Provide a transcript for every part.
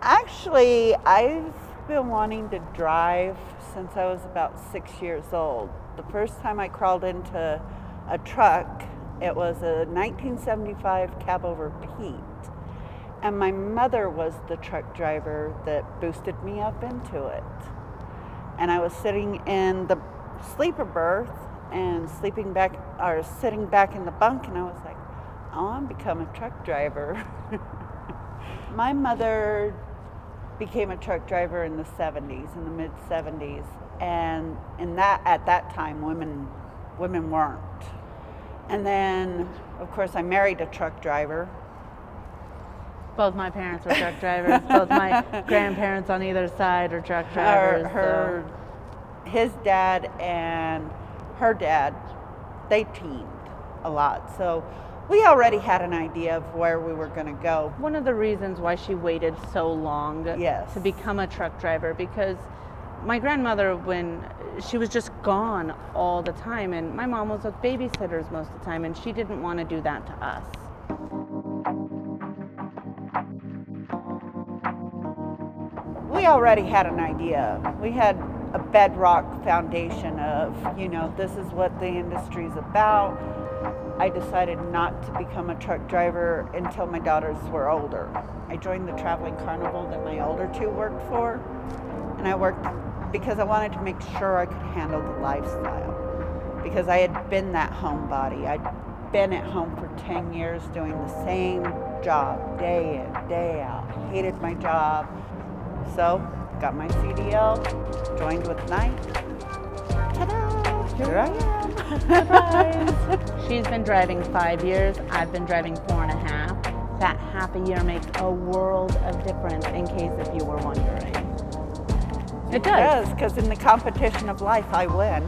Actually, I've been wanting to drive since I was about six years old. The first time I crawled into a truck, it was a 1975 cab over Pete. And my mother was the truck driver that boosted me up into it. And I was sitting in the sleeper berth and sleeping back or sitting back in the bunk and I was like, I want to become a truck driver. my mother became a truck driver in the 70s, in the mid 70s, and in that at that time women women weren't. And then of course I married a truck driver. Both my parents were truck drivers. Both my grandparents on either side are truck drivers. Her, her so. his dad and her dad, they teamed a lot. So we already had an idea of where we were going to go. One of the reasons why she waited so long yes. to become a truck driver because my grandmother when she was just gone all the time and my mom was with babysitters most of the time and she didn't want to do that to us. We already had an idea. We had a bedrock foundation of, you know, this is what the industry is about I decided not to become a truck driver until my daughters were older. I joined the traveling carnival that my older two worked for, and I worked because I wanted to make sure I could handle the lifestyle. Because I had been that homebody. I'd been at home for 10 years doing the same job day in, day out. Hated my job. So, got my CDL, joined with Knight. Here I am. She's been driving five years. I've been driving four and a half. That half a year makes a world of difference in case if you were wondering. It does, because in the competition of life, I win.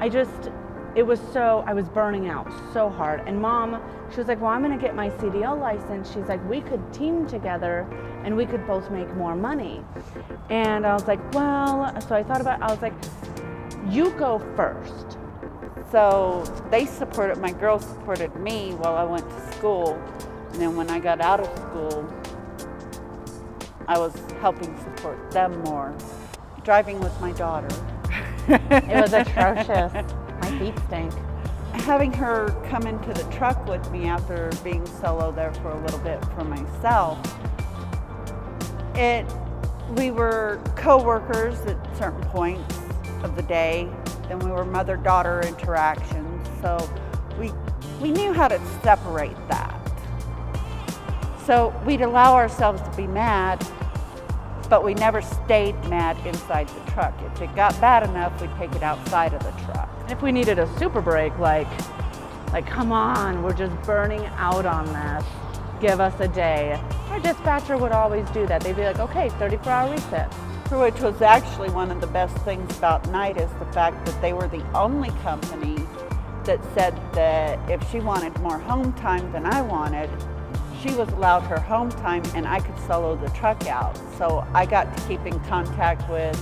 I just, it was so, I was burning out so hard. And mom, she was like, well, I'm going to get my CDL license. She's like, we could team together and we could both make more money. And I was like, well, so I thought about, I was like, you go first. So they supported, my girls supported me while I went to school. And then when I got out of school, I was helping support them more. Driving with my daughter. it was atrocious. Feet stink. Having her come into the truck with me after being solo there for a little bit for myself, it we were co-workers at certain points of the day. Then we were mother-daughter interactions. So we, we knew how to separate that. So we'd allow ourselves to be mad, but we never stayed mad inside the truck. If it got bad enough, we'd take it outside of the truck. If we needed a super break, like, like come on, we're just burning out on this, give us a day. Our dispatcher would always do that. They'd be like, okay, 34 hour reset which was actually one of the best things about Knight is the fact that they were the only company that said that if she wanted more home time than I wanted, she was allowed her home time and I could solo the truck out. So I got to keep in contact with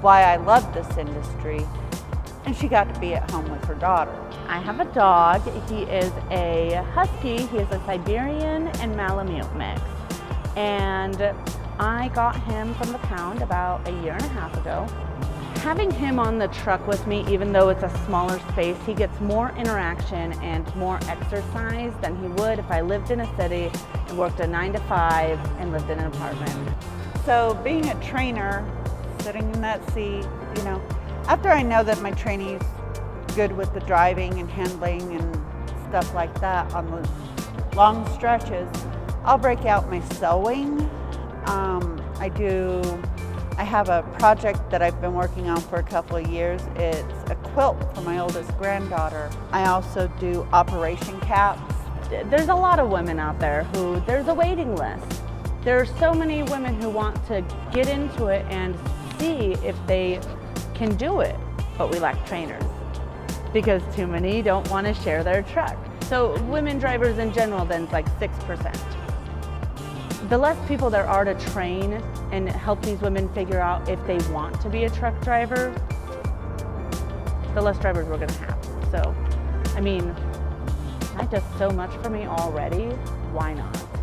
why I love this industry and she got to be at home with her daughter. I have a dog. He is a husky. He is a Siberian and Malamute mix. And I got him from the pound about a year and a half ago. Having him on the truck with me, even though it's a smaller space, he gets more interaction and more exercise than he would if I lived in a city and worked a nine to five and lived in an apartment. So being a trainer, sitting in that seat, you know, after I know that my trainee's good with the driving and handling and stuff like that on the long stretches, I'll break out my sewing um, I do, I have a project that I've been working on for a couple of years. It's a quilt for my oldest granddaughter. I also do operation caps. There's a lot of women out there who, there's a waiting list. There are so many women who want to get into it and see if they can do it, but we lack trainers because too many don't want to share their truck. So women drivers in general then it's like 6% the less people there are to train and help these women figure out if they want to be a truck driver, the less drivers we're gonna have. So, I mean, that does so much for me already, why not?